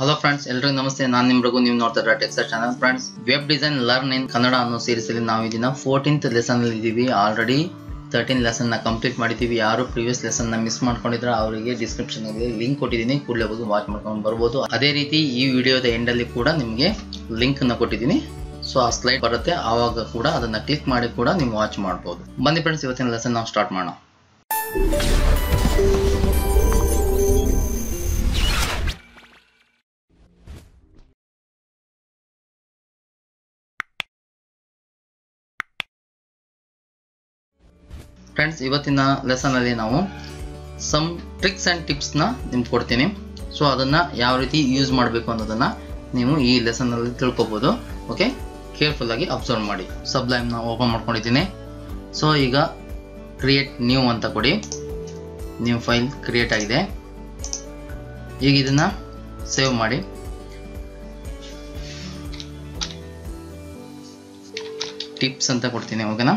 Hello friends ಎಲ್ರಿಗೂ ನಮಸ್ತೆ. ನಾನು ನಿಮ್ಗೂ ನೀವು ನೋಡ್ತಾ ಇರೋ ಟೆಕ್ಸರ್ channel friends web design learn in Kannada ಅನ್ನೋ ಸೀರೀಸಲ್ಲಿ ನಾವು ಇದನ್ನ ಫೋರ್ಟೀನ್ತ್ ಲೆಸನ್ ಇದ್ದೀವಿ. ಆಲ್ರೆಡಿ ತರ್ಟೀನ್ನ ಕಂಪ್ಲೀಟ್ ಮಾಡಿದ್ದೀವಿ. ಯಾರು ಪ್ರೀವಿಯಸ್ ಲೆಸನ್ನ ಮಿಸ್ ಮಾಡ್ಕೊಂಡಿದ್ರೆ ಅವರಿಗೆ ಡಿಸ್ಕ್ರಿಪ್ಷನ್ ಅಲ್ಲಿ ಲಿಂಕ್ ಕೊಟ್ಟಿದ್ದೀನಿ. ಕೂಡಲೇ ಹೋಗಿ ವಾಚ್ ಮಾಡ್ಕೊಂಡು ಬರ್ಬೋದು. ಅದೇ ರೀತಿ ಈ ವಿಡಿಯೋದ ಎಂಡ್ ಅಲ್ಲಿ ಕೂಡ ನಿಮಗೆ ಲಿಂಕ್ನ ಕೊಟ್ಟಿದ್ದೀನಿ. ಸೊ ಆ ಸ್ಲೈಡ್ ಬರುತ್ತೆ. ಆವಾಗ ಕೂಡ ಅದನ್ನ ಕ್ಲಿಕ್ ಮಾಡಿ ಕೂಡ ನೀವು ವಾಚ್ ಮಾಡ್ಬೋದು. ಬನ್ನಿ ಫ್ರೆಂಡ್ಸ್ ಇವತ್ತಿನ ಲೆಸನ್ ನಾವು ಸ್ಟಾರ್ಟ್ ಮಾಡೋಣ. ಫ್ರೆಂಡ್ಸ್ ಇವತ್ತಿನ ಲೆಸನಲ್ಲಿ ನಾವು ಸಮ್ ಟ್ರಿಕ್ಸ್ ಆ್ಯಂಡ್ ಟಿಪ್ಸ್ನ ನಿಮ್ಗೆ ಕೊಡ್ತೀನಿ. ಸೊ ಅದನ್ನು ಯಾವ ರೀತಿ ಯೂಸ್ ಮಾಡಬೇಕು ಅನ್ನೋದನ್ನು ನೀವು ಈ ಲೆಸನಲ್ಲಿ ತಿಳ್ಕೊಬೋದು. ಓಕೆ ಕೇರ್ಫುಲ್ಲಾಗಿ ಅಬ್ಸರ್ವ್ ಮಾಡಿ. ಸಬ್ ಲೈಮ್ನ ಓಪನ್ ಮಾಡ್ಕೊಂಡಿದ್ದೀನಿ. ಸೊ ಈಗ ಕ್ರಿಯೇಟ್ ನ್ಯೂ ಅಂತ ಕೊಡಿ. ನ್ಯೂ ಫೈಲ್ ಕ್ರಿಯೇಟ್ ಆಗಿದೆ. ಈಗ ಇದನ್ನು ಸೇವ್ ಮಾಡಿ. ಟಿಪ್ಸ್ ಅಂತ ಕೊಡ್ತೀನಿ ಓಕೆನಾ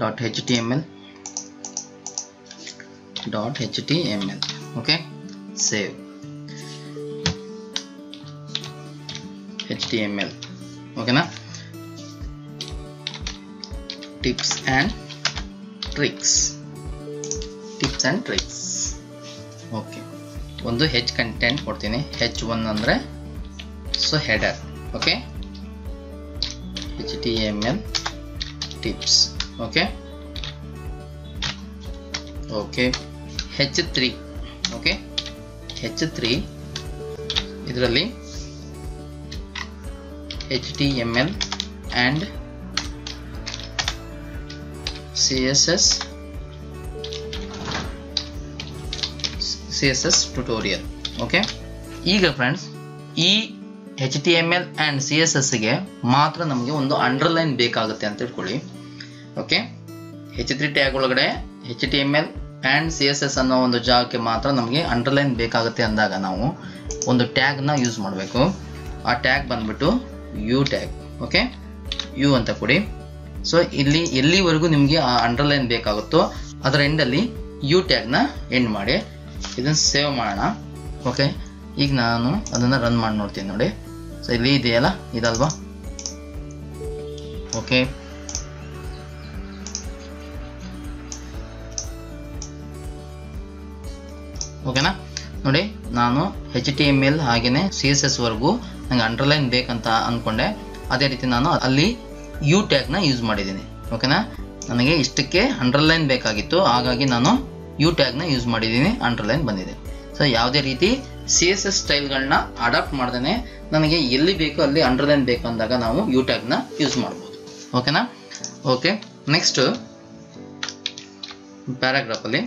dot html dot html okay, save. Html okay na? Tips and tricks. Tips and tricks okay ಒಂದು ಹೆಚ್ ಕಂಟೆಂಟ್ ಕೊಡ್ತೀನಿ. ಹೆಚ್ ಒನ್ ಅಂದರೆ so header okay H T M L tips H three okay H three ಇದರಲ್ಲಿ H T M L and C S S C S S tutorial okay ಈಗ friends ಈ H T M L and C S ಎಸ್ಗೆ ಮಾತ್ರ ನಮಗೆ ಒಂದು underline ಬೇಕಾಗುತ್ತೆ ಅಂತ ಇಟ್ಕೊಳ್ಳಿ ಓಕೆ ಹೆಚ್ ತ್ರೀ ಟ್ಯಾಗ್ ಒಳಗಡೆ H T M L and C S S ಅನ್ನೋ ಒಂದು ಜಾಗಕ್ಕೆ ಮಾತ್ರ ನಮಗೆ ಅಂಡರ್ಲೈನ್ ಬೇಕಾಗುತ್ತೆ ಅಂದಾಗ ನಾವು ಒಂದು ಟ್ಯಾಗ್ನ ಯೂಸ್ ಮಾಡಬೇಕು. ಆ ಟ್ಯಾಗ್ ಬಂದ್ಬಿಟ್ಟು ಯು ಟ್ಯಾಗ್ ಓಕೆ ಯು ಅಂತ ಕೊಡಿ. ಸೊ ಇಲ್ಲಿ, ಎಲ್ಲಿವರೆಗೂ ನಿಮಗೆ ಆ ಅಂಡರ್ಲೈನ್ ಬೇಕಾಗುತ್ತೋ ಅದರ ಎಂಡಲ್ಲಿ ಯು ಟ್ಯಾಗ್ನ ಎಂಡ್ ಮಾಡಿ. ಇದನ್ನು ಸೇವ್ ಮಾಡೋಣ. ಓಕೆ ಈಗ ನಾನು ಅದನ್ನು ರನ್ ಮಾಡಿ ನೋಡ್ತೀನಿ ನೋಡಿ. ಸೊ ಇಲ್ಲಿ ಇದೆಯಲ್ಲ? ಇದಲ್ವಾ? ಓಕೆ ಓಕೆನಾ? ನೋಡಿ, ನಾನು ಹೆಚ್ ಟಿ ಎಂ ಎಲ್ ಹಾಗೆಯೇ ಸಿ ಎಸ್ ಎಸ್ ವರೆಗೂ ನಂಗೆ ಅಂಡರ್ಲೈನ್ ಬೇಕಂತ ಅಂದ್ಕೊಂಡೆ ಅದೇ ರೀತಿ ನಾನು ಅಲ್ಲಿ ಯು ಟ್ಯಾಗ್ನ ಯೂಸ್ ಮಾಡಿದ್ದೀನಿ. ಓಕೆನಾ? ನನಗೆ ಇಷ್ಟಕ್ಕೆ ಅಂಡರ್ಲೈನ್ ಬೇಕಾಗಿತ್ತು. ಹಾಗಾಗಿ ನಾನು ಯು ಟ್ಯಾಗ್ನ ಯೂಸ್ ಮಾಡಿದ್ದೀನಿ. ಅಂಡರ್ಲೈನ್ ಬಂದಿದೆ. ಸೊ ಯಾವುದೇ ರೀತಿ ಸಿ ಎಸ್ ಎಸ್ ಸ್ಟೈಲ್ಗಳನ್ನ ಅಡಾಪ್ಟ್ ಮಾಡ್ದೇ ನನಗೆ ಎಲ್ಲಿ ಬೇಕೋ ಅಲ್ಲಿ ಅಂಡರ್ಲೈನ್ ಬೇಕು ಅಂದಾಗ ನಾವು ಯು ಟ್ಯಾಗ್ನ ಯೂಸ್ ಮಾಡ್ಬೋದು. ಓಕೆನಾ? Okay next ಪ್ಯಾರಾಗ್ರಾಫಲ್ಲಿ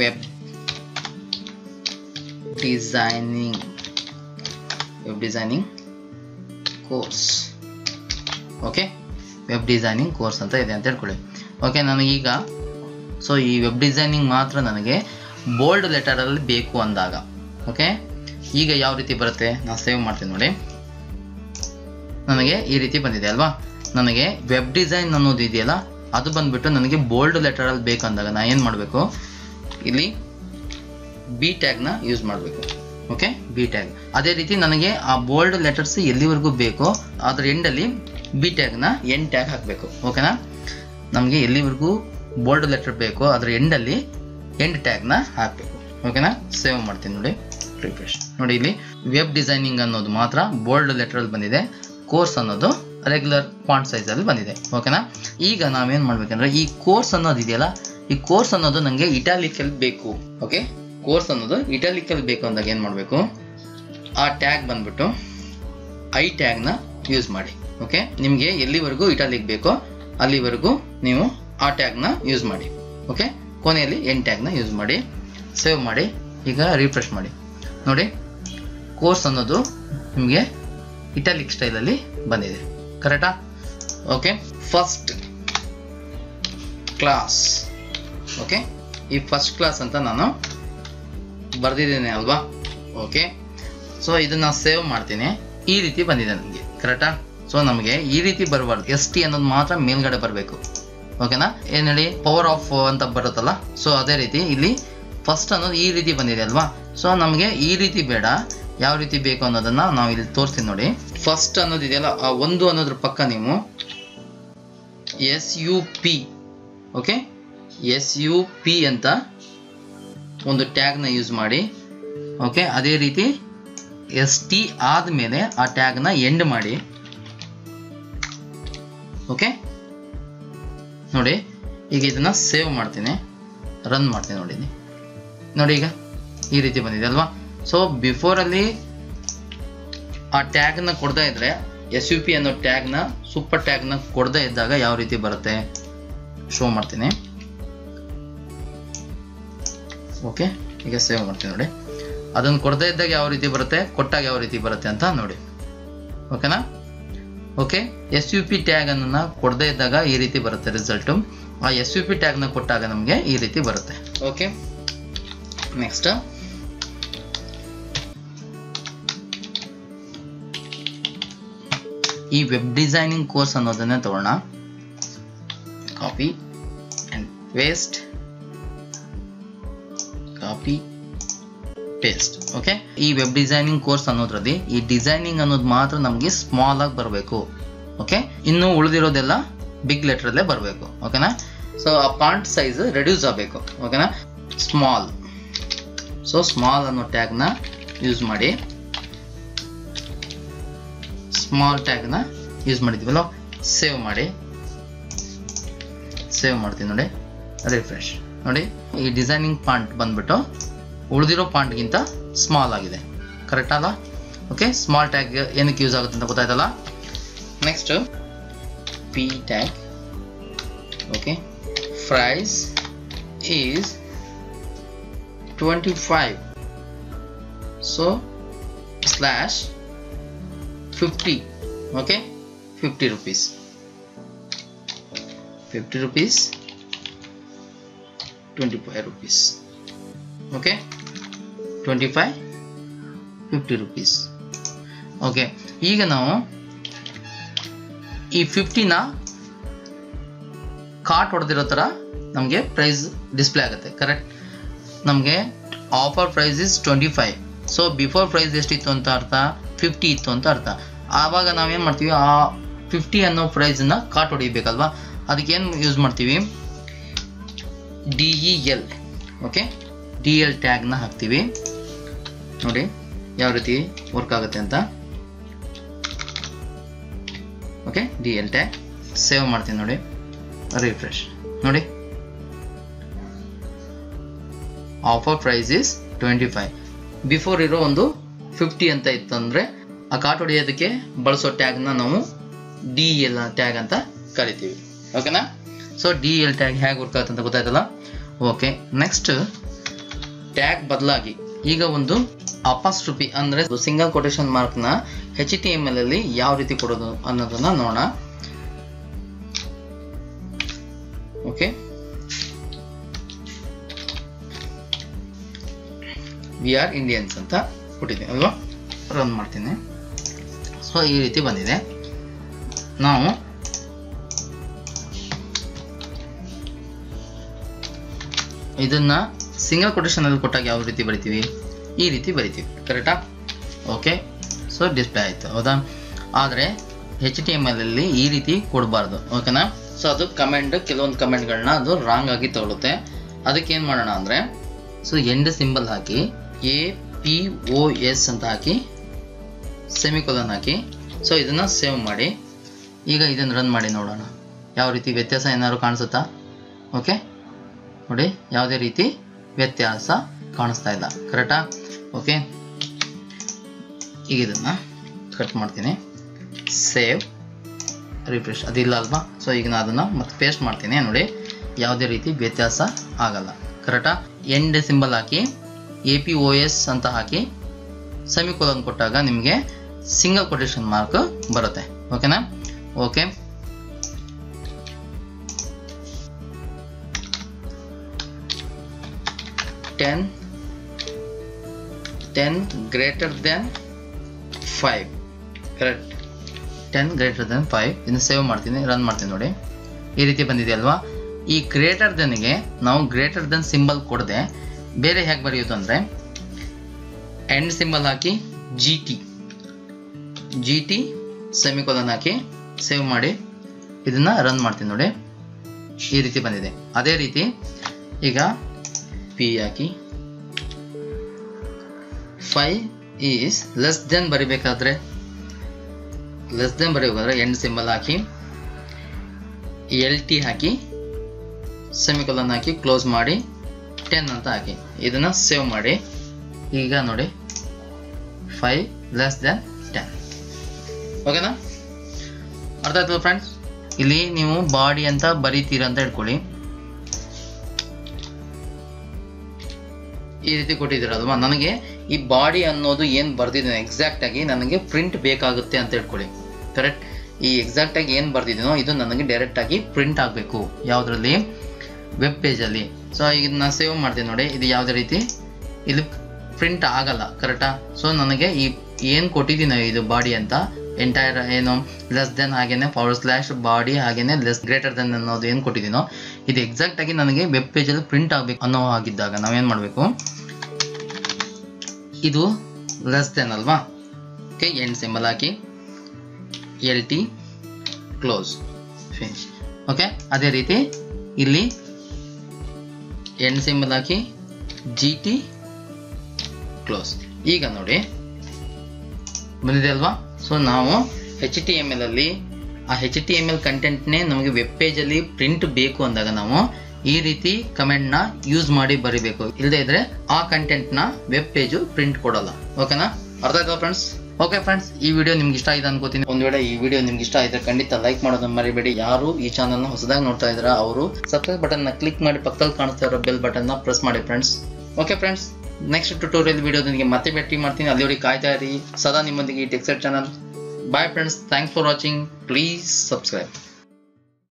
web designing web designing course okay web designing course ಅಂತ ಇದೆ ಅಂತ ಹೇಳ್ಕೊಳ್ಳಿ. ಓಕೆ ನನಗೀಗ ಸೊ ಈ ವೆಬ್ ಡಿಸೈನಿಂಗ್ ಮಾತ್ರ ನನಗೆ ಬೋಲ್ಡ್ ಲೆಟರಲ್ಲಿ ಬೇಕು ಅಂದಾಗ. ಓಕೆ ಈಗ ಯಾವ ರೀತಿ ಬರುತ್ತೆ? ನಾನು ಸೇವ್ ಮಾಡ್ತೀನಿ ನೋಡಿ. ನನಗೆ ಈ ರೀತಿ ಬಂದಿದೆ ಅಲ್ವಾ? ನನಗೆ ವೆಬ್ ಡಿಸೈನ್ ಅನ್ನೋದು ಇದೆಯಲ್ಲ, ಅದು ಬಂದ್ಬಿಟ್ಟು ನನಗೆ ಬೋಲ್ಡ್ ಲೆಟರಲ್ಲಿ ಬೇಕಂದಾಗ ನಾನು ಏನು ಮಾಡಬೇಕು? ಇಲ್ಲಿ ಬಿ ಟ್ಯಾಗ್ನ ಯೂಸ್ ಮಾಡಬೇಕು. ಓಕೆ ಬಿ ಟ್ಯಾಗ್ ಅದೇ ರೀತಿ ನನಗೆ ಆ ಬೋಲ್ಡ್ ಲೆಟರ್ಸ್ ಎಲ್ಲಿವರೆಗೂ ಬೇಕೋ ಅದ್ರ ಎಂಡಲ್ಲಿ ಬಿ ಟ್ಯಾಗ್ನ ಎನ್ ಟ್ಯಾಗ್ ಹಾಕಬೇಕು. ಓಕೆನಾ ನಮಗೆ ಎಲ್ಲಿವರೆಗೂ ಬೋಲ್ಡ್ ಲೆಟರ್ ಬೇಕೋ ಅದ್ರ ಎಂಡಲ್ಲಿ ಎಂಡ್ ಟ್ಯಾಗ್ನ ಹಾಕಬೇಕು. ಓಕೆನಾ ಸೇವ್ ಮಾಡ್ತೀನಿ ನೋಡಿ. ರಿಫ್ರೆಶ್ ನೋಡಿ ಇಲ್ಲಿ ವೆಬ್ ಡಿಸೈನಿಂಗ್ ಅನ್ನೋದು ಮಾತ್ರ ಬೋಲ್ಡ್ ಲೆಟ್ರಲ್ಲಿ ಬಂದಿದೆ. ಕೋರ್ಸ್ ಅನ್ನೋದು ರೆಗ್ಯುಲರ್ ಫಾಂಟ್ ಸೈಜಲ್ಲಿ ಬಂದಿದೆ. ಓಕೆನಾ ಈಗ ನಾವೇನು ಮಾಡ್ಬೇಕಂದ್ರೆ ಈ ಕೋರ್ಸ್ ಅನ್ನೋದು ಇದೆಯಲ್ಲ? ಈ ಕೋರ್ಸ್ ಅನ್ನೋದು ನನಗೆ ಇಟಾಲಿಕಲ್ ಬೇಕು. ಓಕೆ ಕೋರ್ಸ್ ಅನ್ನೋದು ಇಟಾಲಿಕಲ್ ಬೇಕು ಅಂದಾಗ ಏನು ಮಾಡಬೇಕು? ಆ ಟ್ಯಾಗ್ ಬಂದ್ಬಿಟ್ಟು ಐ ಟ್ಯಾಗ್ನ ಯೂಸ್ ಮಾಡಿ ಓಕೆ ನಿಮಗೆ ಎಲ್ಲಿವರೆಗೂ ಇಟಾಲಿಕ್ ಬೇಕೋ ಅಲ್ಲಿವರೆಗೂ ನೀವು ಆ ಟ್ಯಾಗ್ನ ಯೂಸ್ ಮಾಡಿ ಓಕೆ ಕೊನೆಯಲ್ಲಿ ಎನ್ ಟ್ಯಾಗ್ನ ಯೂಸ್ ಮಾಡಿ ಸೇವ್ ಮಾಡಿ, ಈಗ ರಿಫ್ರೆಶ್ ಮಾಡಿ. ನೋಡಿ, ಕೋರ್ಸ್ ಅನ್ನೋದು ನಿಮಗೆ ಇಟಾಲಿಕ್ ಸ್ಟೈಲಲ್ಲಿ ಬಂದಿದೆ ಕರೆಕ್ಟಾ ಓಕೆ ಫಸ್ಟ್ ಕ್ಲಾಸ್ ಓಕೆ ಈ ಫಸ್ಟ್ ಕ್ಲಾಸ್ ಅಂತ ನಾನು ಬರೆದಿದ್ದೇನೆ ಅಲ್ವಾ? ಓಕೆ ಸೊ ಇದನ್ನ ಸೇವ್ ಮಾಡ್ತೀನಿ. ಈ ರೀತಿ ಬಂದಿದೆ ನನಗೆ ಕರೆಕ್ಟಾ ಸೊ ನಮಗೆ ಈ ರೀತಿ ಬರಬಾರ್ದು ಎಸ್ ಟಿ ಅನ್ನೋದು ಮಾತ್ರ ಮೇಲ್ಗಡೆ ಬರಬೇಕು. ಓಕೆನಾ ಏನು ಹೇಳಿ? ಪವರ್ ಆಫ್ ಅಂತ ಬರುತ್ತಲ್ಲ? ಸೊ ಅದೇ ರೀತಿ ಇಲ್ಲಿ ಫಸ್ಟ್ ಅನ್ನೋದು ಈ ರೀತಿ ಬಂದಿದೆ ಅಲ್ವಾ? ಸೊ ನಮಗೆ ಈ ರೀತಿ ಬೇಡ. ಯಾವ ರೀತಿ ಬೇಕು ಅನ್ನೋದನ್ನ ನಾವು ಇಲ್ಲಿ ತೋರಿಸ್ತೀನಿ ನೋಡಿ. ಫಸ್ಟ್ ಅನ್ನೋದಿದೆಯಲ್ಲ ಆ ಒಂದು ಅನ್ನೋದ್ರ ಪಕ್ಕ ನೀವು S U P okay S U P ಅಂತ ಒಂದು ಟ್ಯಾಗ್ನ ಯೂಸ್ ಮಾಡಿ ಓಕೆ ಅದೇ ರೀತಿ ಎಸ್ ಟಿ ಆದಮೇಲೆ ಆ ನ ಎಂಡ್ ಮಾಡಿ ಓಕೆ ನೋಡಿ, ಈಗ ಇದನ್ನ ಸೇವ್ ಮಾಡ್ತೀನಿ ರನ್ ಮಾಡ್ತೀನಿ ನೋಡಿ. ನೋಡಿ ಈಗ ಈ ರೀತಿ ಬಂದಿದೆ ಅಲ್ವಾ? ಸೊ ಬಿಫೋರಲ್ಲಿ ಆ ಟ್ಯಾಗ್ನ ಕೊಡ್ತಾ ಇದ್ರೆ ಎಸ್ ಯು ಪಿ ಅನ್ನೋ ಟ್ಯಾಗ್ನ ಸೂಪರ್ ಟ್ಯಾಗ್ನ ಕೊಡದೇ ಇದ್ದಾಗ ಯಾವ ರೀತಿ ಬರುತ್ತೆ? ಶೋ ಮಾಡ್ತೀನಿ. ಓಕೆ? ಈಗ ಸೇವ್ ಮಾಡ್ತೀನಿ ನೋಡಿ. ಅದನ್ನು ಕೊಡದೇ ಇದ್ದಾಗ ಯಾವ ರೀತಿ ಬರುತ್ತೆ? ಕೊಟ್ಟಾಗ ಯಾವ ರೀತಿ ಬರುತ್ತೆ ಅಂತ ನೋಡಿ. ಓಕೆನಾ? Okay? S U P tag ಅನ್ನ ಕೊಡದೇ ಇದ್ದಾಗ ಈ ರೀತಿ ಬರುತ್ತೆ ರಿಸಲ್ಟು ಆ ಎಸ್ ಯು ಪಿ ಟ್ಯಾಗ್ನ ಕೊಟ್ಟಾಗ ನಮಗೆ ಈ ರೀತಿ ಬರುತ್ತೆ. ಓಕೆ? ನೆಕ್ಸ್ಟ್ ಈ ವೆಬ್ ಡಿಸೈನಿಂಗ್ ಕೋರ್ಸ್ ಅನ್ನೋದನ್ನೇ ತಗೋಣ copy and paste copy paste okay ಈ ವೆಬ್ ಡಿಸೈನಿಂಗ್ ಕೋರ್ಸ್ ಅನ್ನೋದ್ರಲ್ಲಿ ಈ ಡಿಸೈನಿಂಗ್ ಅನ್ನೋದು ಮಾತ್ರ ನಮಗೆ ಸ್ಮಾಲ್ ಆಗಿ ಬರಬೇಕು ಓಕೆ ಇನ್ನು ಉಳಿದಿರೋದೆಲ್ಲ ಬಿಗ್ ಲೆಟ್ರಲ್ಲೇ ಬರಬೇಕು ಓಕೆನಾ ಸೊ ಆ ಪಾಂಟ್ ಸೈಜ್ ರೆಡ್ಯೂಸ್ ಆಗಬೇಕು ಓಕೆನಾ ಸ್ಮಾಲ್ ಸೊ ಸ್ಮಾಲ್ ಅನ್ನೋ ಟ್ಯಾಗ್ನ ಯೂಸ್ ಮಾಡಿ ಸ್ಮಾಲ್ ಟ್ಯಾಗ್ನ ಯೂಸ್ ಮಾಡಿದ್ವಲ್ಲ ಸೇವ್ ಮಾಡಿ. ಸೇವ್ ಮಾಡ್ತೀನಿ ನೋಡಿ. ರಿಫ್ರೆಶ್ ನೋಡಿ, ಈ ಡಿಸೈನಿಂಗ್ ಪಾಂಟ್ ಬಂದ್ಬಿಟ್ಟು ಉಳಿದಿರೋ ಪಾಂಟ್ಗಿಂತ ಸ್ಮಾಲ್ ಆಗಿದೆ. ಕರೆಕ್ಟ್ ಅಲ್ಲ? ಓಕೆ ಸ್ಮಾಲ್ ಟ್ಯಾಗ್ ಏನಕ್ಕೆ ಯೂಸ್ ಆಗುತ್ತೆ ಅಂತ ಗೊತ್ತಾಯ್ತಲ್ಲ? Next P tag okay price is twenty five so slash fifty okay fifty rupees fifty rupees twenty five rupees okay twenty five fifty rupees okay ಈಗ ನಾವು ಈ ಫಿಫ್ಟಿನ ಕಾರ್ಟ್ ಹೊಡೆದಿರೋ ಥರ ನಮಗೆ ಪ್ರೈಸ್ ಡಿಸ್ಪ್ಲೇ ಆಗುತ್ತೆ. ಕರೆಕ್ಟ್ ನಮಗೆ offer price is twenty five so before price ಎಷ್ಟಿತ್ತು ಅಂತ ಅರ್ಥ ಫಿಫ್ಟಿ ಇತ್ತು ಅಂತ ಅರ್ಥ. ಆವಾಗ ನಾವೇನು ಮಾಡ್ತೀವಿ? ಆ ಫಿಫ್ಟಿ ಅನ್ನೋ ಪ್ರೈಸನ್ನ ಕಾರ್ಟ್ ಹೊಡಿಬೇಕಲ್ವಾ? ಅದಕ್ಕೆ ಏನು ಯೂಸ್ ಮಾಡ್ತೀವಿ? ಡಿ ಓಕೆ ಡಿ ಎಲ್ ಟ್ಯಾಗ್ನ ಹಾಕ್ತೀವಿ. ನೋಡಿ, ಯಾವ ರೀತಿ ವರ್ಕ್ ಆಗುತ್ತೆ ಅಂತ. Okay D L tag save ಮಾಡ್ತೀನಿ ನೋಡಿ. ರಿಫ್ರೆಶ್ ನೋಡಿ. Offer price is twenty five before ಇರೋ ಒಂದು ಫಿಫ್ಟಿ ಅಂತ ಇತ್ತು ಅಂದರೆ, ಆ ಕಾಟ್ ಹೊಡೆಯೋದಕ್ಕೆ ಬಳಸೋ ಟ್ಯಾಗ್ನ ನಾವು ಡಿ ಎಲ್ ಟ್ಯಾಗ್ ಅಂತ ಕರಿತೀವಿ. ಓಕೆನಾ ಸೊ ಡಿ ಎಲ್ ಟ್ಯಾಗ್ ಹೇಗೆ ವರ್ಕ್ ಆಗುತ್ತೆ ಅಂತ ಗೊತ್ತಾಯ್ತಲ್ಲ? ಓಕೆ ನೆಕ್ಸ್ಟ್ ಟ್ಯಾಗ್ ಬದಲಾಗಿ. ಈಗ ಒಂದು ಅಪಾಸ್ಟ್ರಫಿ ಅಂದರೆ ಸಿಂಗಲ್ ಕೊಟೇಶನ್ ಮಾರ್ಕ್ನ ಹೆಚ್ ಟಿ ಎಂ ಎಲ್ ಅಲ್ಲಿ ಯಾವ ರೀತಿ ಕೊಡೋದು ಅನ್ನೋದನ್ನ ನೋಡೋಣ. ಓಕೆ ವಿ ಆರ್ ಇಂಡಿಯನ್ಸ್ ಅಂತ ಕೊಟ್ಟಿದ್ದೀನಿ ಅಲ್ವಾ? ರನ್ ಮಾಡ್ತೀನಿ. ಸೊ ಈ ರೀತಿ ಬಂದಿದೆ. ನಾವು ಇದನ್ನ ಸಿಂಗಲ್ ಕೊಟೇಶನ್ ಅಲ್ಲಿ ಕೊಟ್ಟಾಗ ಯಾವ ರೀತಿ ಬರಿತೀವಿ? ಈ ರೀತಿ ಬರಿತೀವಿ. ಕರೆಕ್ಟಾ ಓಕೆ ಸೊ ಡಿಸ್ಪ್ಲೇ ಆಯಿತು. ಹೌದಾ? ಆದರೆ ಹೆಚ್ ಟಿ ಎಂ ಅಲ್ಲಿ ಈ ರೀತಿ ಕೊಡಬಾರ್ದು. ಓಕೆನಾ ಸೊ ಅದು ಕಮೆಂಟ್ ಕೆಲವೊಂದು ಕಮೆಂಟ್ಗಳನ್ನ ಅದು ರಾಂಗ್ ಆಗಿ ತಗೊಳುತ್ತೆ. ಅದಕ್ಕೆ ಏನು ಮಾಡೋಣ ಅಂದರೆ ಸೊ ಎಂಡ್ ಸಿಂಬಲ್ ಹಾಕಿ ಎ ಪಿ ಒ ಎಸ್ ಅಂತ ಹಾಕಿ ಸೆಮಿಕೊಲನ್ ಹಾಕಿ ಸೊ ಇದನ್ನು ಸೇವ್ ಮಾಡಿ, ಈಗ ಇದನ್ನು ರನ್ ಮಾಡಿ ನೋಡೋಣ. ಯಾವ ರೀತಿ ವ್ಯತ್ಯಾಸ ಏನಾದ್ರು ಕಾಣಿಸುತ್ತಾ? ಓಕೆ ನೋಡಿ, ಯಾವುದೇ ರೀತಿ ವ್ಯತ್ಯಾಸ ಕಾಣಿಸ್ತಾ ಇಲ್ಲ. ಕರೆಕ್ಟಾ ಓಕೆ ಈಗ ಇದನ್ನು ಕಟ್ ಮಾಡ್ತೀನಿ. ಸೇವ್ ರಿಫ್ರೆಶ್ ಅದಿಲ್ಲ ಅಲ್ವಾ? ಸೊ ಈಗ ನಾನು ಅದನ್ನು ಮತ್ತೆ ಪೇಸ್ಟ್ ಮಾಡ್ತೀನಿ. ನೋಡಿ, ಯಾವುದೇ ರೀತಿ ವ್ಯತ್ಯಾಸ ಆಗಲ್ಲ. ಕರೆಕ್ಟಾ ಎಂಡ್ ಸಿಂಬಲ್ ಹಾಕಿ ಎ ಪಿ ಒ ಎಸ್ ಅಂತ ಹಾಕಿ ಸೆಮಿಕೋಲನ್ ಕೊಟ್ಟಾಗ ನಿಮಗೆ ಸಿಂಗಲ್ ಕೊಟೇಶನ್ ಮಾರ್ಕ್ ಬರುತ್ತೆ. ಓಕೆನಾ okay ten ten greater than five correct ten greater than five ಇದನ್ನು ಸೇವ್ ಮಾಡ್ತೀನಿ ರನ್ ಮಾಡ್ತೀನಿ ನೋಡಿ. ಈ ರೀತಿ ಬಂದಿದೆ ಅಲ್ವಾ? ಈ ಗ್ರೇಟರ್ ದೆನ್ಗೆ ನಾವು ಗ್ರೇಟರ್ ದೆನ್ ಸಿಂಬಲ್ ಕೊಡದೆ ಬೇರೆ ಹೇಗೆ ಬರೆಯೋದು ಅಂದರೆ and symbol hockey G T G T semicolon hockey save ಮಾಡಿ ಇದನ್ನ ರನ್ ಮಾಡ್ತೀನಿ ನೋಡಿ. ಈ ರೀತಿ ಬಂದಿದೆ. ಅದೇ ರೀತಿ ಈಗ ಪಿ ಹಾಕಿ ಫೈ ಈಸ್ ಲೆಸ್ ದೆನ್ ಬರಿಬೇಕಾದ್ರೆ ಲೆಸ್ ದೆನ್ ಬರೀಬೇಕಾದ್ರೆ ಎಂಡ್ ಸಿಂಬಲ್ ಹಾಕಿ ಎಲ್ ಟಿ ಹಾಕಿ ಸೆಮಿಕೊಲನ್ ಹಾಕಿ ಕ್ಲೋಸ್ ಮಾಡಿ ಟೆನ್ ಅಂತ ಹಾಕಿ. ಇದನ್ನ ಸೇವ್ ಮಾಡಿ. ಈಗ ನೋಡಿ ಫೈವ್ ಲೆಸ್ ದೆನ್ ಟೆನ್ ಓಕೆನಾ ಅರ್ಥ ಆಯ್ತಲ್ಲ ಫ್ರೆಂಡ್ಸ್ ಇಲ್ಲಿ ನೀವು ಬಾಡಿ ಅಂತ ಬರೀತೀರ ಅಂತ ಇಟ್ಕೊಳ್ಳಿ ಈ ರೀತಿ ಕೊಟ್ಟಿದ್ದೀರಲ್ವಾ ನನಗೆ ಈ ಬಾಡಿ ಅನ್ನೋದು ಏನು ಬರ್ದಿದ್ದೀನಿ ಎಕ್ಸಾಕ್ಟ್ ಆಗಿ ನನಗೆ ಪ್ರಿಂಟ್ ಬೇಕಾಗುತ್ತೆ ಅಂತ ಹೇಳ್ಕೊಳ್ಳಿ. ಕರೆಕ್ಟ್ ಈ ಎಕ್ಸಾಕ್ಟ್ ಆಗಿ ಏನು ಬರ್ದಿದ್ದೀನೋ ಇದು ನನಗೆ ಡೈರೆಕ್ಟ್ ಆಗಿ ಪ್ರಿಂಟ್ ಆಗಬೇಕು ಯಾವುದರಲ್ಲಿ? ವೆಬ್ ಪೇಜಲ್ಲಿ ಸೊ ಈಗ ನಾನು ಸೇವ್ ಮಾಡ್ತೀನಿ ನೋಡಿ. ಇದು ಯಾವುದೇ ರೀತಿ? ಇದು ಪ್ರಿಂಟ್ ಆಗಲ್ಲ ಕರೆಕ್ಟಾ ಸೊ ನನಗೆ ಈ ಏನು ಕೊಟ್ಟಿದ್ದೀನೋ ಇದು ಬಾಡಿ ಅಂತ ಎಂಟೈರ್ ಏನು ಲೆಸ್ ದೆನ್ ಹಾಗೇನೆ ಪವರ್ ಸ್ಲ್ಯಾಶ್ ಬಾಡಿ ಹಾಗೇನೆ ಲೆಸ್ ಗ್ರೇಟರ್ ದೆನ್ ಅನ್ನೋದು ಏನು ಕೊಟ್ಟಿದ್ದೀನೋ, ಇದು ಎಕ್ಸಾಕ್ಟ್ ಆಗಿ ನನಗೆ ವೆಬ್ ಪೇಜಲ್ಲಿ ಪ್ರಿಂಟ್ ಆಗಬೇಕು ಅನ್ನೋ ಆಗಿದ್ದಾಗ ನಾವೇನು ಮಾಡಬೇಕು? ಇದು ಲೆಸ್ ದೆನ್ ಅಲ್ವಾ? Okay and symbol hockey L T close finish okay ಅದೇ ರೀತಿ, ಇಲ್ಲಿ ಎಂಡ್ ಸಿಂಬಲ್ ಹಾಕಿ ಜಿ ಟಿ ಕ್ಲೋಸ್ ಈಗ ನೋಡಿ, ಬಂದಿದೆ ಅಲ್ವಾ? ಸೊ ನಾವು ಹೆಚ್ ಟಿ ಎಂ ಎಲ್ ಅಲ್ಲಿ ಆ ಹೆಚ್ ಟಿ ಎಂ ಎಲ್ ಕಂಟೆಂಟ್ನೇ ನಮಗೆ ವೆಬ್ ಪೇಜಲ್ಲಿ ಪ್ರಿಂಟ್ ಬೇಕು ಅಂದಾಗ ನಾವು ಈ ರೀತಿ ಕಮೆಂಟ್ನ ಯೂಸ್ ಮಾಡಿ ಬರಿಬೇಕು. ಇಲ್ಲದೆ ಇದ್ರೆ ಆ ಕಂಟೆಂಟ್ನ ವೆಬ್ ಪೇಜು ಪ್ರಿಂಟ್ ಕೊಡಲ್ಲ. ಓಕೆನಾ ಅರ್ಥ ಆಯ್ತಾ ಫ್ರೆಂಡ್ಸ್ ಓಕೆ ಫ್ರೆಂಡ್ಸ್ ಈ ವಿಡಿಯೋ ನಿಮ್ಗೆ ಇಷ್ಟ ಆಗಿದೆ ಅನ್ಕೋತೀನಿ. ಒಂದ್ ವೇಳೆ ಈ ವಿಡಿಯೋ ನಿಮ್ಗೆ ಇಷ್ಟ ಆಯ್ತು ಖಂಡಿತ ಲೈಕ್ ಮಾಡೋದನ್ನ ಮರಿಬೇಡಿ. ಯಾರು ಈ ಚಾನಲ್ನ ಹೊಸದಾಗಿ ನೋಡ್ತಾ ಇದ್ರ ಅವರು ಸಬ್ಸ್ಕ್ರೈಬ್ ಬಟನ್ನ ಕ್ಲಿಕ್ ಮಾಡಿ ಪಕ್ಕದಲ್ಲಿ ಕಾಣಿಸ್ತಾ ಇರೋ ಬೆಲ್ ಬಟನ್ನ ಪ್ರೆಸ್ ಮಾಡಿ friends okay friends next tutorial ವಿಡಿಯೋದೊಂದಿಗೆ ಮತ್ತೆ ಭೇಟಿ ಮಾಡ್ತೀನಿ. ಅಲ್ಲಿವರೆಗೆ ಕಾಯ್ತಾ ಇರಿ. ಸದಾ ನಿಮ್ಮೊಂದಿಗೆ ಈ ಟೆಕ್ಸೆಟ್ channel bye friends thanks for watching please subscribe